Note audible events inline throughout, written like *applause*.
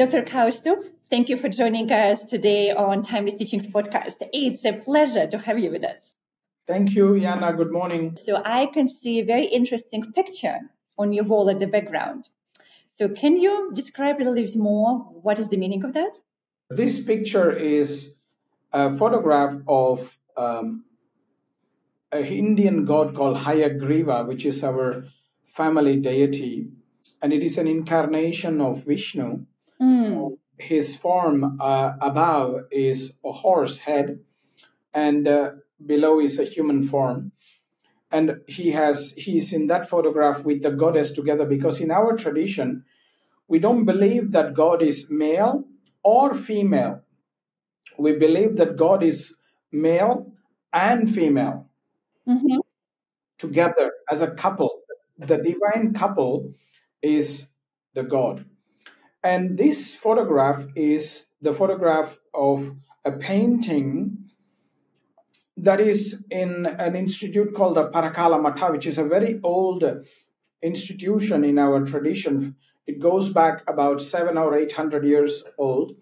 Dr. Kausthub, thank you for joining us today on Timeless Teachings podcast. It's a pleasure to have you with us. Thank you, Yana. Good morning. So I can see a very interesting picture on your wall at the background. So can you describe a little bit more what is the meaning of that? This picture is a photograph of um, a Indian god called Hayagriva, which is our family deity, and it is an incarnation of Vishnu. Mm. His form uh, above is a horse head, and uh, below is a human form. And he has he's in that photograph with the goddess together because in our tradition, we don't believe that God is male or female. We believe that God is male and female mm-hmm. together as a couple. The divine couple is the God. And this photograph is the photograph of a painting that is in an institute called the Parakala Mata, which is a very old institution in our tradition. It goes back about seven or eight hundred years old.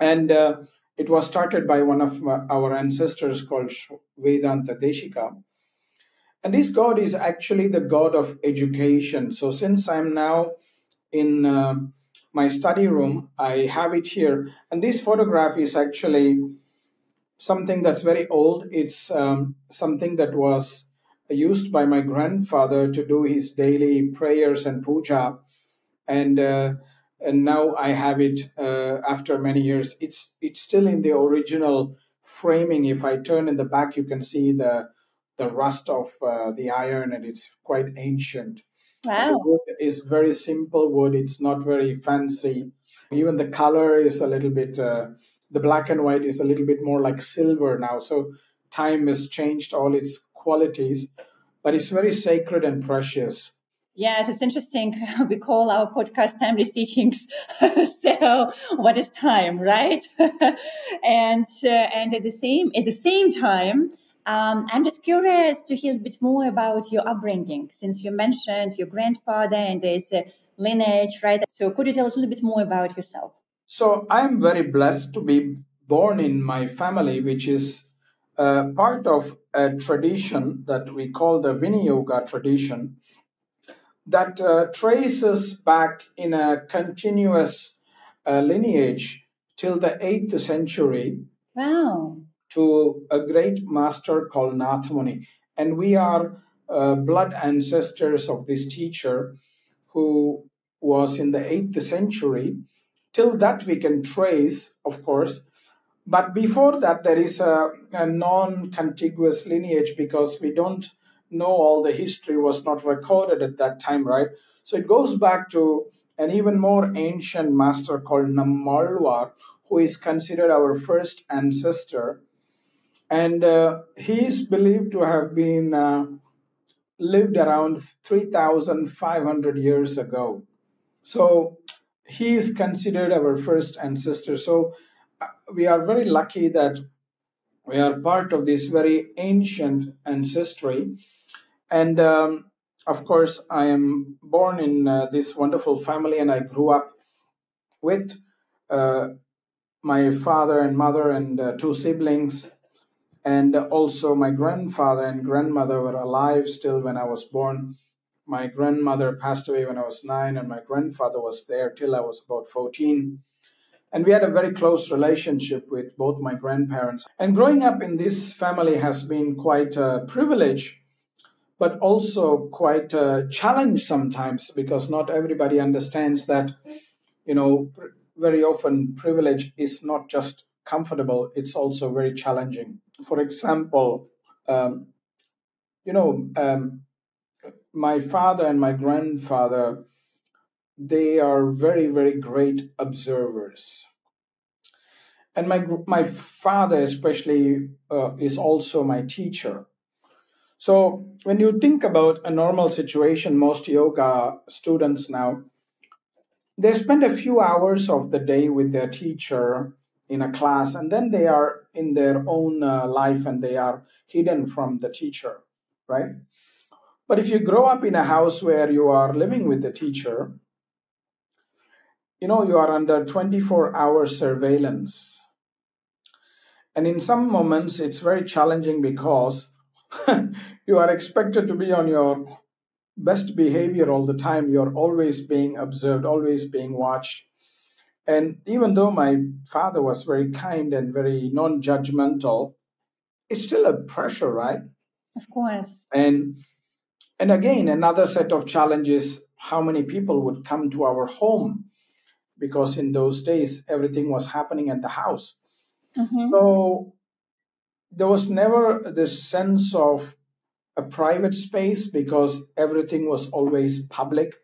And uh, it was started by one of our ancestors called Vedanta Deshika. And this God is actually the God of education. So since I'm now in uh, my study room, I have it here. And this photograph is actually something that's very old. It's um, something that was used by my grandfather to do his daily prayers and puja. And uh, and now I have it uh, after many years. It's it's still in the original framing. If I turn in the back, you can see the the rust of uh, the iron, and it's quite ancient. Wow. The wood is very simple wood. It's not very fancy. Even the color is a little bit. Uh, the black and white is a little bit more like silver now. So time has changed all its qualities, but it's very sacred and precious. Yes, it's interesting. *laughs* We call our podcast timeless teachings. *laughs* so, what is time, right? *laughs* and uh, and at the same at the same time, um, I'm just curious to hear a bit more about your upbringing, since you mentioned your grandfather and there's a lineage, right? So, could you tell us a little bit more about yourself? So, I'm very blessed to be born in my family, which is uh, part of a tradition that we call the Viniyoga tradition that uh, traces back in a continuous uh, lineage till the 8th century. Wow. To a great master called Nathamuni. And we are uh, blood ancestors of this teacher who was in the 8th century. Till that, we can trace, of course. But before that, there is a, a non contiguous lineage because we don't know all the history was not recorded at that time, right? So it goes back to an even more ancient master called Nammalwar, who is considered our first ancestor. And uh, he is believed to have been uh, lived around 3,500 years ago. So he is considered our first ancestor. So uh, we are very lucky that we are part of this very ancient ancestry. And um, of course, I am born in uh, this wonderful family, and I grew up with uh, my father and mother and two siblings. And also, my grandfather and grandmother were alive still when I was born. My grandmother passed away when I was nine, and my grandfather was there till I was about 14. And we had a very close relationship with both my grandparents. And growing up in this family has been quite a privilege, but also quite a challenge sometimes because not everybody understands that, you know, very often privilege is not just comfortable, it's also very challenging. For example, um, you know, um, my father and my grandfather they are very very great observers and my my father especially uh, is also my teacher so when you think about a normal situation most yoga students now they spend a few hours of the day with their teacher in a class and then they are in their own uh, life and they are hidden from the teacher right but if you grow up in a house where you are living with the teacher you know, you are under 24 hour surveillance. And in some moments, it's very challenging because *laughs* you are expected to be on your best behavior all the time. You're always being observed, always being watched. And even though my father was very kind and very non judgmental, it's still a pressure, right? Of course. And and again, another set of challenges how many people would come to our home because in those days everything was happening at the house. Mm-hmm. So there was never this sense of a private space because everything was always public.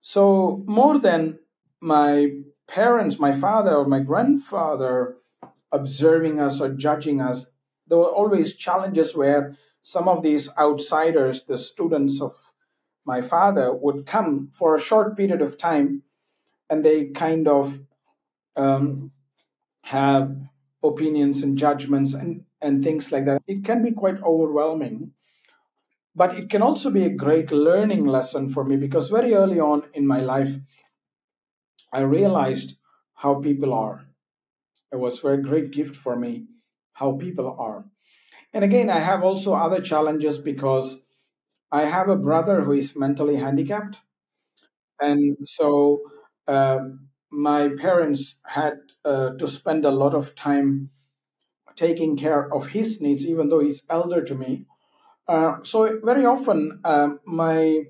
So, more than my parents, my father or my grandfather observing us or judging us, there were always challenges where some of these outsiders, the students of my father, would come for a short period of time and they kind of um, have opinions and judgments and, and things like that. It can be quite overwhelming, but it can also be a great learning lesson for me because very early on in my life, I realized how people are. It was a very great gift for me how people are. And again, I have also other challenges because I have a brother who is mentally handicapped. And so uh, my parents had uh, to spend a lot of time taking care of his needs, even though he's elder to me. Uh, so very often, um, my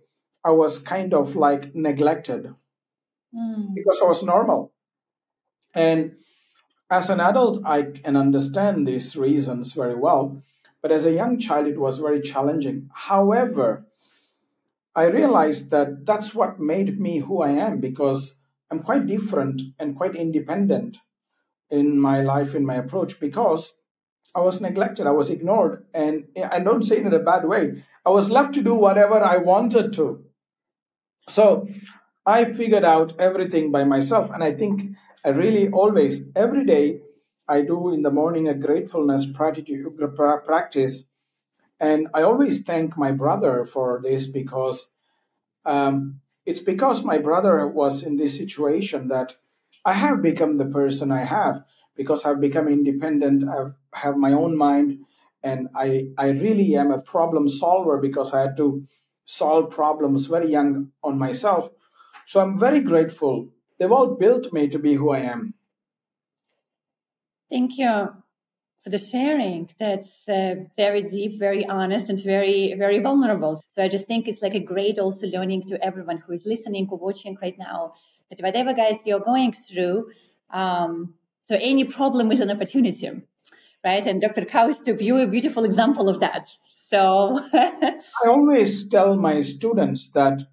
I was kind of like neglected Mm. because I was normal. And as an adult, I can understand these reasons very well. But as a young child, it was very challenging. However, I realized that that's what made me who I am because I'm quite different and quite independent in my life, in my approach, because I was neglected, I was ignored. And I don't say it in a bad way. I was left to do whatever I wanted to. So I figured out everything by myself. And I think I really always, every day, I do in the morning a gratefulness practice. And I always thank my brother for this because um, it's because my brother was in this situation that I have become the person I have because I've become independent. I have my own mind, and I I really am a problem solver because I had to solve problems very young on myself. So I'm very grateful. They've all built me to be who I am. Thank you for the sharing. That's uh, very deep, very honest, and very, very vulnerable. So I just think it's like a great also learning to everyone who is listening or watching right now that whatever guys you're going through, um, so any problem is an opportunity, right? And Dr. Kausthub, you're a beautiful example of that. So *laughs* I always tell my students that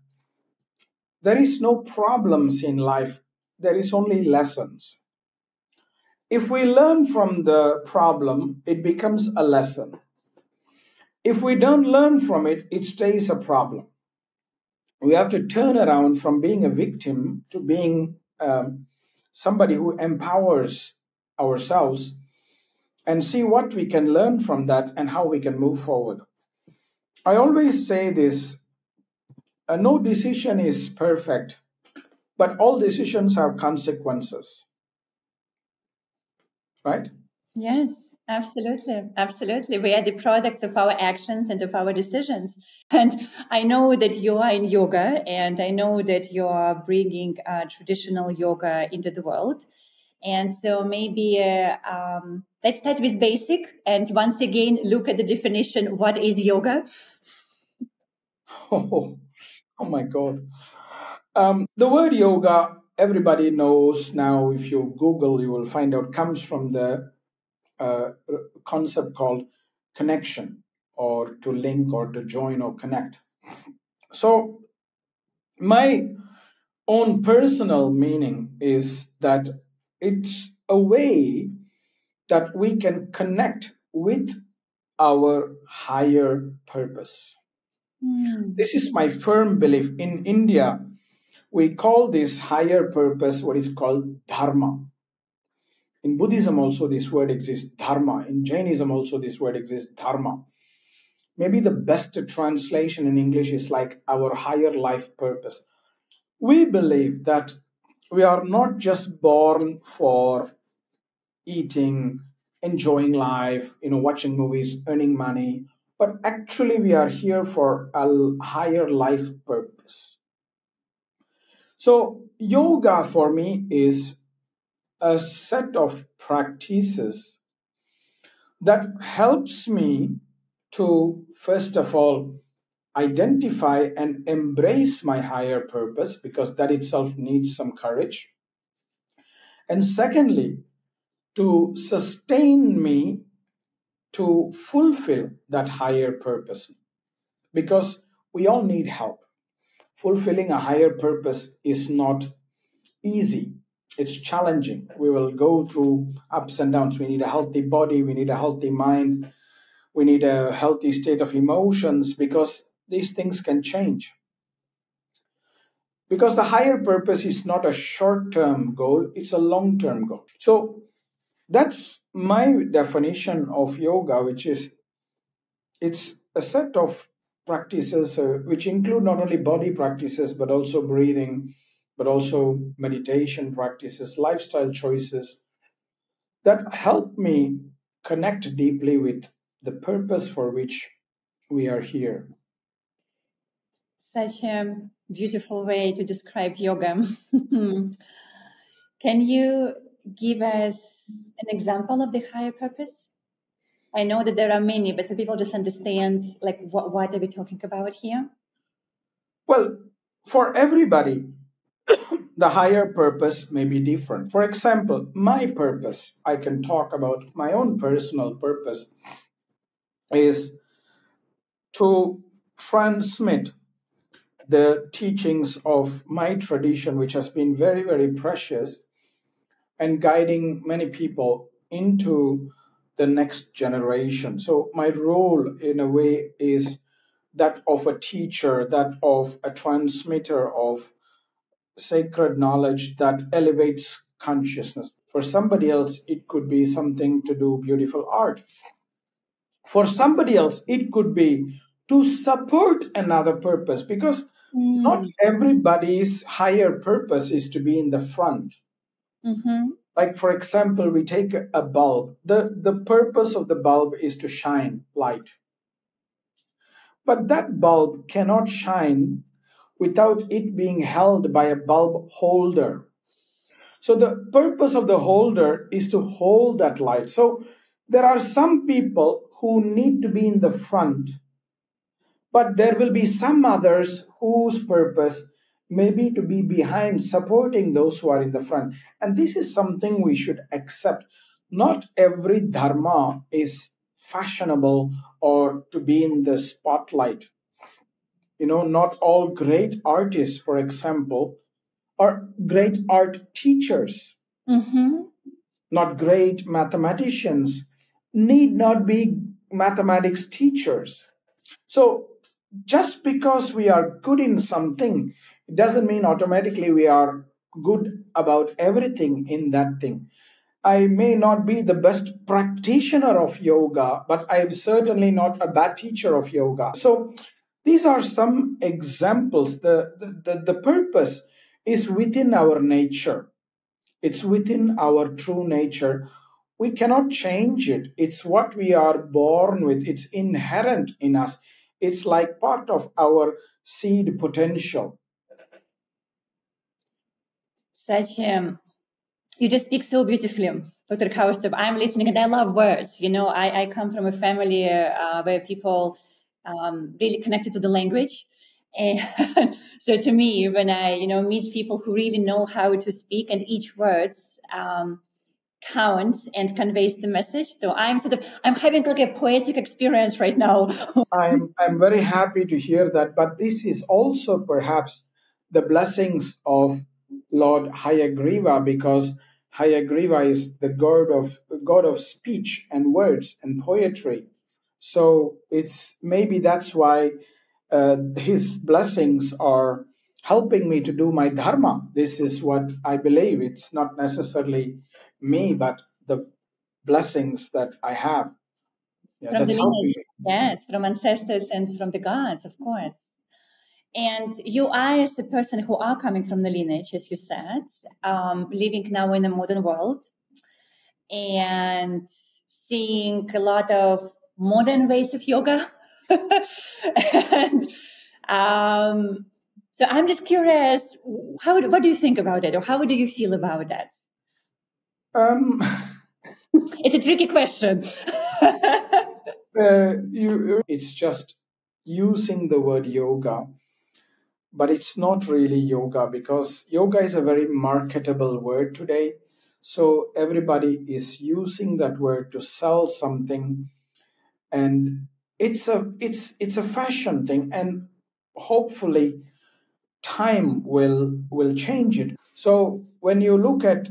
there is no problems in life, there is only lessons. If we learn from the problem, it becomes a lesson. If we don't learn from it, it stays a problem. We have to turn around from being a victim to being um, somebody who empowers ourselves and see what we can learn from that and how we can move forward. I always say this uh, no decision is perfect, but all decisions have consequences right? Yes, absolutely. Absolutely. We are the products of our actions and of our decisions. *laughs* And I know that you are in yoga, and I know that you are bringing uh, traditional yoga into the world. And so maybe uh, um, let's start with basic and once again look at the definition what is yoga? *laughs* Oh, oh my God. Um, the word yoga everybody knows now if you google you will find out comes from the uh, concept called connection or to link or to join or connect so my own personal meaning is that it's a way that we can connect with our higher purpose mm. this is my firm belief in india we call this higher purpose what is called dharma. In Buddhism, also, this word exists, dharma. In Jainism, also, this word exists, dharma. Maybe the best translation in English is like our higher life purpose. We believe that we are not just born for eating, enjoying life, you know, watching movies, earning money, but actually we are here for a higher life purpose. So, yoga for me is a set of practices that helps me to, first of all, identify and embrace my higher purpose because that itself needs some courage. And secondly, to sustain me to fulfill that higher purpose because we all need help. Fulfilling a higher purpose is not easy. It's challenging. We will go through ups and downs. We need a healthy body, we need a healthy mind, we need a healthy state of emotions because these things can change. Because the higher purpose is not a short term goal, it's a long term goal. So that's my definition of yoga, which is it's a set of practices uh, which include not only body practices but also breathing, but also meditation practices, lifestyle choices that help me connect deeply with the purpose for which we are here. Such a beautiful way to describe yoga. *laughs* Can you give us an example of the higher purpose? I know that there are many, but so people just understand like what what are we talking about here? Well, for everybody, *coughs* the higher purpose may be different. For example, my purpose, I can talk about my own personal purpose, is to transmit the teachings of my tradition, which has been very, very precious and guiding many people into the next generation. So, my role in a way is that of a teacher, that of a transmitter of sacred knowledge that elevates consciousness. For somebody else, it could be something to do beautiful art. For somebody else, it could be to support another purpose because mm. not everybody's higher purpose is to be in the front. Mm-hmm. Like, for example, we take a bulb. The, the purpose of the bulb is to shine light. But that bulb cannot shine without it being held by a bulb holder. So, the purpose of the holder is to hold that light. So, there are some people who need to be in the front, but there will be some others whose purpose maybe to be behind supporting those who are in the front. And this is something we should accept. Not every dharma is fashionable or to be in the spotlight. You know, not all great artists, for example, are great art teachers. Mm-hmm. Not great mathematicians need not be mathematics teachers. So just because we are good in something it doesn't mean automatically we are good about everything in that thing. I may not be the best practitioner of yoga, but I am certainly not a bad teacher of yoga. So these are some examples. The, the, the, the purpose is within our nature, it's within our true nature. We cannot change it. It's what we are born with, it's inherent in us. It's like part of our seed potential such um, you just speak so beautifully dr Kausthub. I'm listening and i love words you know. I, I come from a family uh, where people um, really connected to the language. And *laughs* so to me when i you know meet people who really know how to speak and each words um, counts and conveys the message. So i'm sort of i'm having like a poetic experience right now. *laughs* I'm i'm very happy to hear that but this is also perhaps the blessings of Lord Hayagriva because Hayagriva is the god of god of speech and words and poetry. So it's maybe that's why uh, his blessings are helping me to do my dharma. This is what I believe. It's not necessarily me, but the blessings that I have. Yeah, from the lineage, yes, from ancestors and from the gods, of course. And you are as a person who are coming from the lineage, as you said, um, living now in a modern world and seeing a lot of modern ways of yoga. *laughs* and um, so I'm just curious, how, what do you think about it or how do you feel about that? Um, *laughs* it's a tricky question. *laughs* uh, you, it's just using the word yoga, but it's not really yoga because yoga is a very marketable word today. So everybody is using that word to sell something, and it's a it's it's a fashion thing, and hopefully time will will change it. So when you look at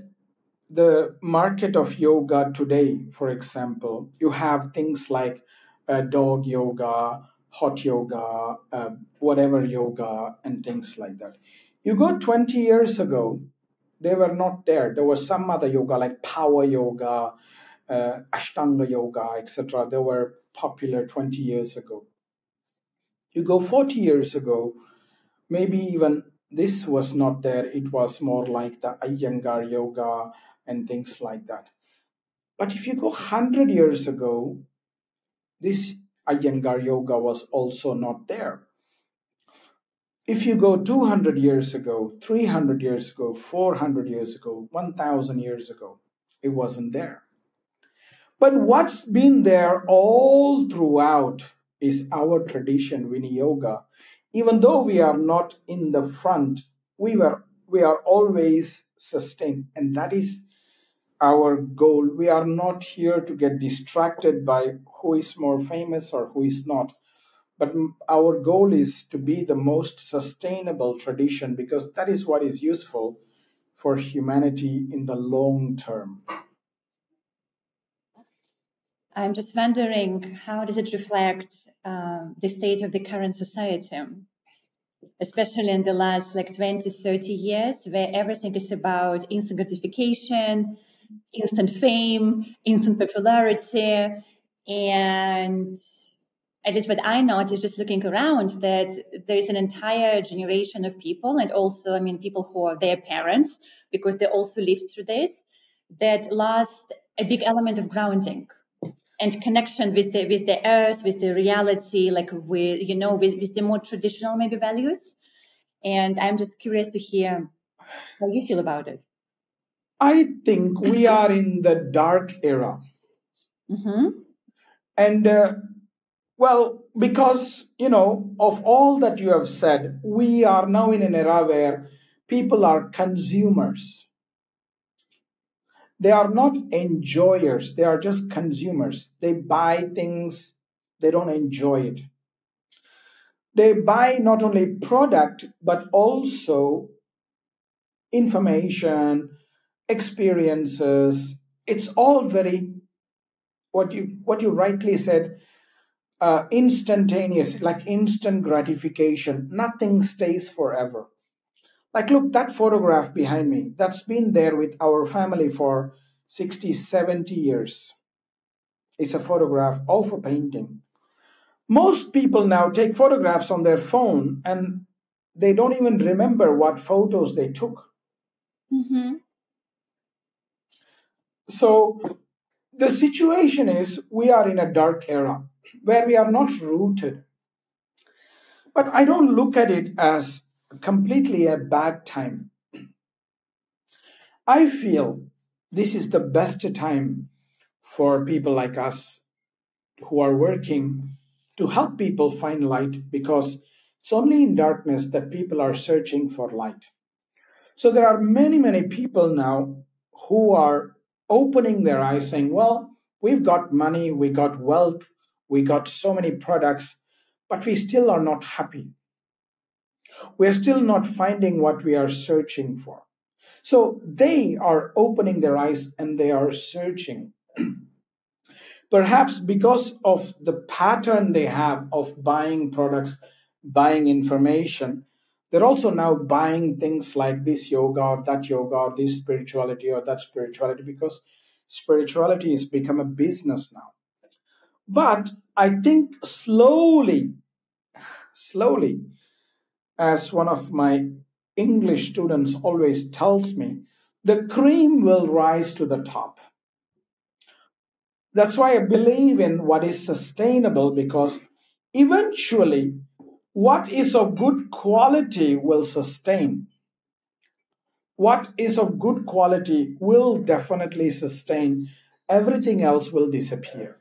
the market of yoga today, for example, you have things like uh, dog yoga, hot yoga, uh, whatever yoga, and things like that. You go 20 years ago, they were not there. There was some other yoga like power yoga, uh, Ashtanga yoga, etc. They were popular 20 years ago. You go 40 years ago, maybe even this was not there. It was more like the Iyengar yoga and things like that. But if you go 100 years ago, this Iyengar yoga was also not there. If you go 200 years ago, 300 years ago, 400 years ago, 1000 years ago, it wasn't there. But what's been there all throughout is our tradition, Vini Yoga. Even though we are not in the front, we were we are always sustained, and that is our goal. We are not here to get distracted by who is more famous or who is not. But our goal is to be the most sustainable tradition because that is what is useful for humanity in the long term. I'm just wondering how does it reflect uh, the state of the current society, especially in the last like 20, 30 years, where everything is about instant gratification, instant fame, instant popularity. And at least what I noticed just looking around that there's an entire generation of people and also, I mean, people who are their parents because they also lived through this that lost a big element of grounding and connection with the with the earth, with the reality, like with you know, with, with the more traditional maybe values. And I'm just curious to hear how you feel about it. I think we are in the dark era. Mm-hmm. And, uh, well, because, you know, of all that you have said, we are now in an era where people are consumers. They are not enjoyers, they are just consumers. They buy things, they don't enjoy it. They buy not only product, but also information, experiences. It's all very what you what you rightly said, uh, instantaneous, like instant gratification. Nothing stays forever. Like, look, that photograph behind me, that's been there with our family for 60, 70 years. It's a photograph of a painting. Most people now take photographs on their phone and they don't even remember what photos they took. Mm-hmm. So the situation is we are in a dark era where we are not rooted. But I don't look at it as completely a bad time. I feel this is the best time for people like us who are working to help people find light because it's only in darkness that people are searching for light. So there are many, many people now who are opening their eyes saying, well, we've got money, we got wealth, we got so many products, but we still are not happy. We're still not finding what we are searching for. So they are opening their eyes and they are searching. *clears throat* Perhaps because of the pattern they have of buying products, buying information, they're also now buying things like this yoga or that yoga or this spirituality or that spirituality because spirituality has become a business now. But I think slowly, slowly, as one of my English students always tells me, the cream will rise to the top. That's why I believe in what is sustainable because eventually what is of good quality will sustain. What is of good quality will definitely sustain. Everything else will disappear.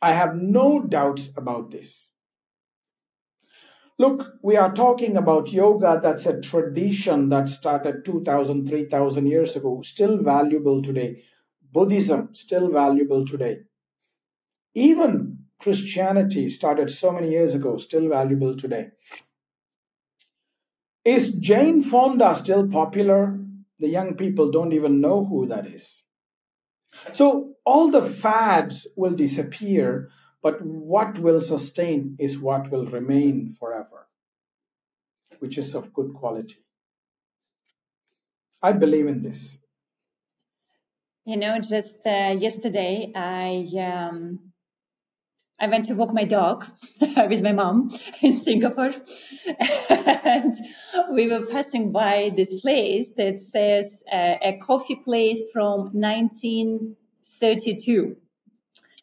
I have no doubts about this. Look, we are talking about yoga that's a tradition that started 2,000, 3,000 years ago, still valuable today. Buddhism, still valuable today. Even Christianity started so many years ago, still valuable today. Is Jane Fonda still popular? The young people don't even know who that is. So all the fads will disappear but what will sustain is what will remain forever, which is of good quality. I believe in this. You know, just uh, yesterday, I um, I went to walk my dog *laughs* with my mom *laughs* in Singapore, *laughs* and we were passing by this place that says uh, a coffee place from 1932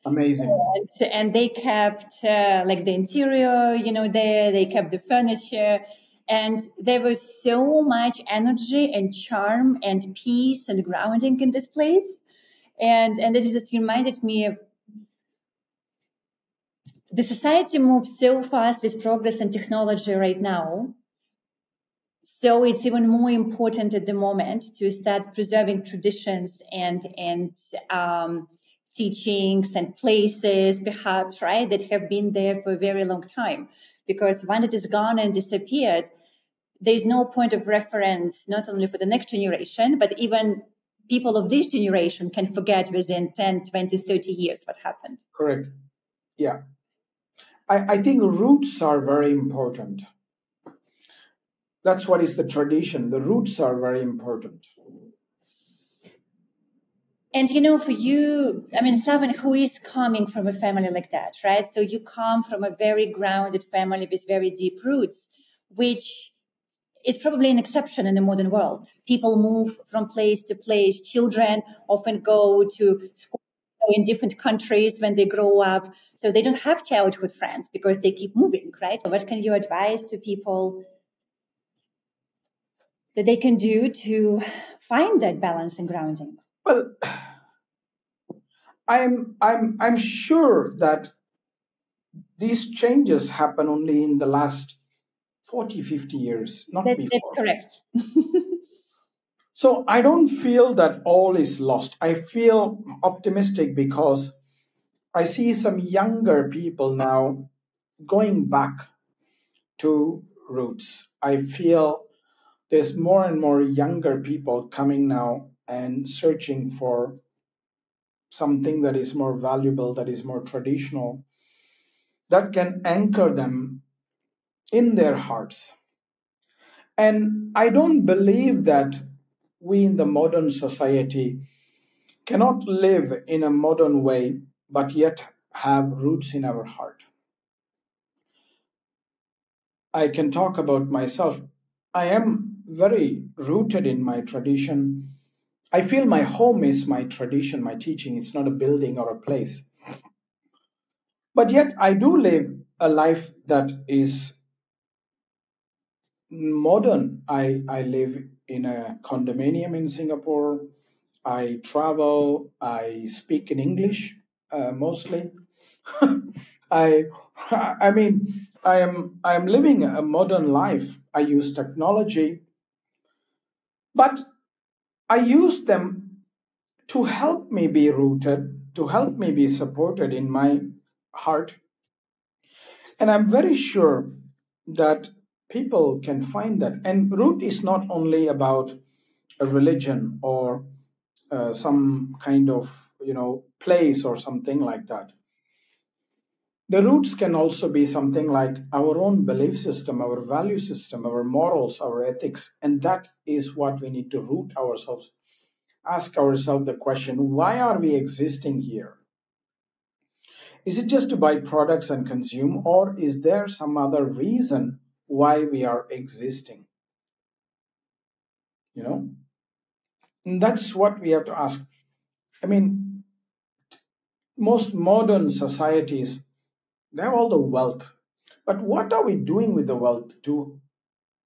Amazing. And, and they kept uh, like the interior, you know, there, they kept the furniture. And there was so much energy and charm and peace and grounding in this place. And, and it just reminded me of the society moves so fast with progress and technology right now. So it's even more important at the moment to start preserving traditions and, and, um, teachings and places, perhaps, right, that have been there for a very long time. Because when it is gone and disappeared, there's no point of reference, not only for the next generation, but even people of this generation can forget within 10, 20, 30 years what happened. Correct. Yeah. I, I think roots are very important. That's what is the tradition. The roots are very important. And you know, for you, I mean, someone who is coming from a family like that, right? So you come from a very grounded family with very deep roots, which is probably an exception in the modern world. People move from place to place. Children often go to school in different countries when they grow up. So they don't have childhood friends because they keep moving, right? What can you advise to people that they can do to find that balance and grounding? Well, I'm I'm I'm sure that these changes happen only in the last 40 50 years not that, before that's correct *laughs* so i don't feel that all is lost i feel optimistic because i see some younger people now going back to roots i feel there's more and more younger people coming now and searching for something that is more valuable, that is more traditional, that can anchor them in their hearts. And I don't believe that we in the modern society cannot live in a modern way, but yet have roots in our heart. I can talk about myself. I am very rooted in my tradition I feel my home is my tradition, my teaching. It's not a building or a place. But yet, I do live a life that is modern. I, I live in a condominium in Singapore. I travel. I speak in English uh, mostly. *laughs* I, I mean, I am I am living a modern life. I use technology, but I use them to help me be rooted, to help me be supported in my heart. And I'm very sure that people can find that. And root is not only about a religion or uh, some kind of you know place or something like that the roots can also be something like our own belief system, our value system, our morals, our ethics. And that is what we need to root ourselves. Ask ourselves the question why are we existing here? Is it just to buy products and consume, or is there some other reason why we are existing? You know? And that's what we have to ask. I mean, most modern societies, they have all the wealth. But what are we doing with the wealth to,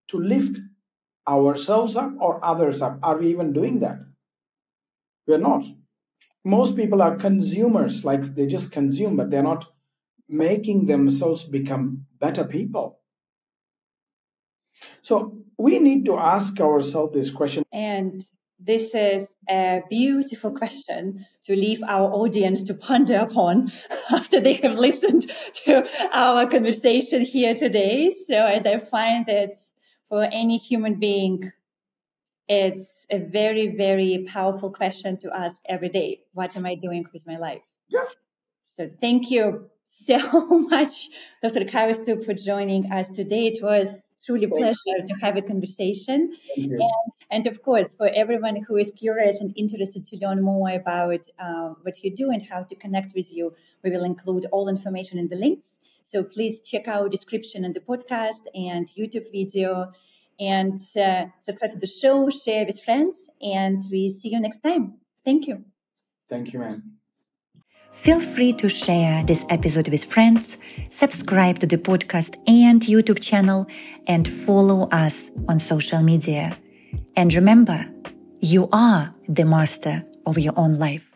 to lift ourselves up or others up? Are we even doing that? We're not. Most people are consumers, like they just consume, but they're not making themselves become better people. So we need to ask ourselves this question. And this is a beautiful question to leave our audience to ponder upon *laughs* after they have listened to our conversation here today. So I find that for any human being, it's a very, very powerful question to ask every day. What am I doing with my life? Yeah. So thank you so *laughs* much, Dr. Kausthub, for joining us today. It was truly pleasure to have a conversation. And, and, of course, for everyone who is curious and interested to learn more about uh, what you do and how to connect with you, we will include all information in the links. So please check out description in the podcast and YouTube video and uh, subscribe to the show, share with friends, and we see you next time. Thank you. Thank you, man. Feel free to share this episode with friends, subscribe to the podcast and YouTube channel, and follow us on social media. And remember, you are the master of your own life.